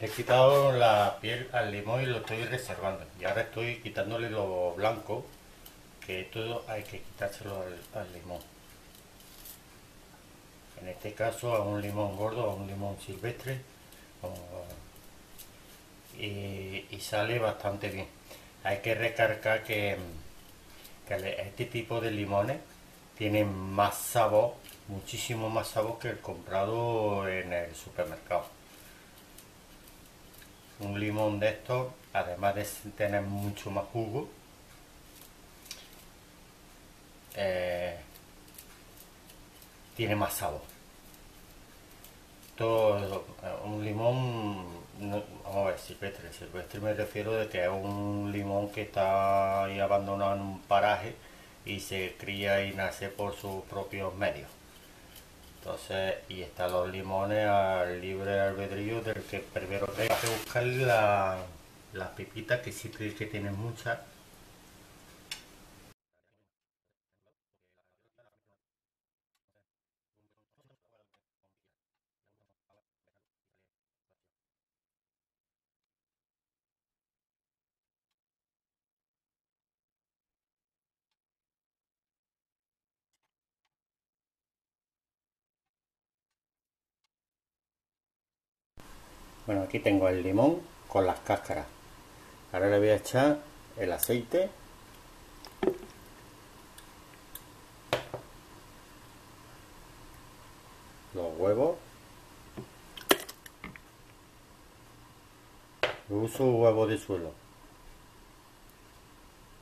he quitado la piel al limón y lo estoy reservando. Y ahora estoy quitándole lo blanco, que todo hay que quitárselo al, limón. En este caso a un limón gordo, a un limón silvestre. Y, sale bastante bien. Hay que recargar que, que este tipo de limones tienen más sabor, muchísimo más sabor que el comprado en el supermercado un limón de estos, además de tener mucho más jugo, eh, tiene más sabor. Todo, eh, un limón, vamos a ver, silvestre, silvestre me refiero de que es un limón que está abandonado en un paraje y se cría y nace por sus propios medios. Entonces, y están los limones al libre albedrío del que primero hay que buscar las pipitas que sí que tienen muchas Bueno, aquí tengo el limón con las cáscaras. Ahora le voy a echar el aceite. Los huevos. Uso huevos de suelo.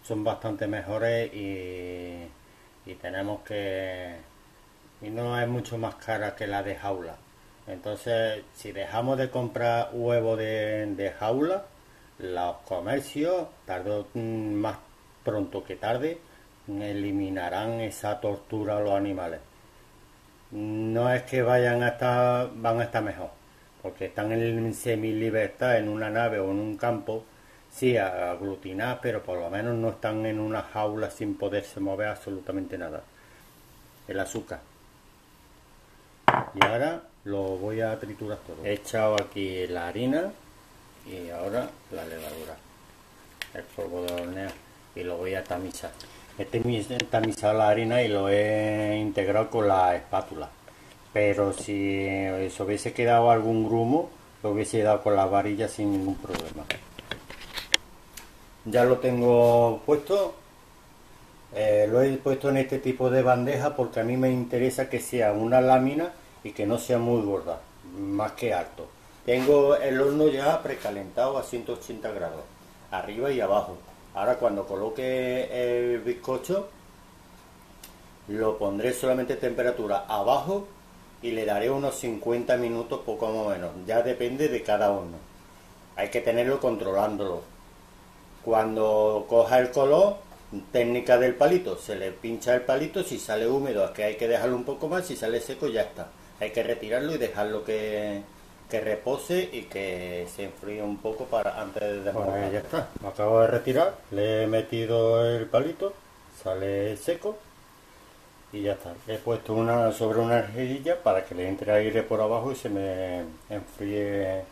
Son bastante mejores y, y tenemos que... Y no es mucho más cara que la de jaula. Entonces, si dejamos de comprar huevos de, jaula, los comercios, tarde más pronto que tarde, eliminarán esa tortura a los animales. No es que vayan a estar, van a estar mejor, porque están en semi-libertad en una nave o en un campo, sí, aglutinar, pero por lo menos no están en una jaula sin poderse mover absolutamente nada. El azúcar. Y ahora lo voy a triturar todo. He echado aquí la harina y ahora la levadura, el polvo de hornear y lo voy a tamizar. He tamizado la harina y lo he integrado con la espátula. Pero si se hubiese quedado algún grumo, lo hubiese dado con la varilla sin ningún problema. Ya lo tengo puesto. Eh, lo he puesto en este tipo de bandeja porque a mí me interesa que sea una lámina y que no sea muy gorda, más que alto. Tengo el horno ya precalentado a 180 grados, arriba y abajo. Ahora cuando coloque el bizcocho, lo pondré solamente temperatura abajo y le daré unos 50 minutos poco más o menos. Ya depende de cada horno. Hay que tenerlo controlándolo. Cuando coja el color, técnica del palito, se le pincha el palito, si sale húmedo es que hay que dejarlo un poco más, si sale seco ya está hay que retirarlo y dejarlo que, repose y que se enfríe un poco para antes de desmontar. ya está, me acabo de retirar, le he metido el palito, sale seco y ya está. He puesto una sobre una rejilla para que le entre aire por abajo y se me enfríe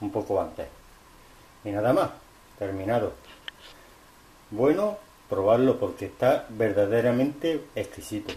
un poco antes. Y nada más, terminado. Bueno, probarlo porque está verdaderamente exquisito.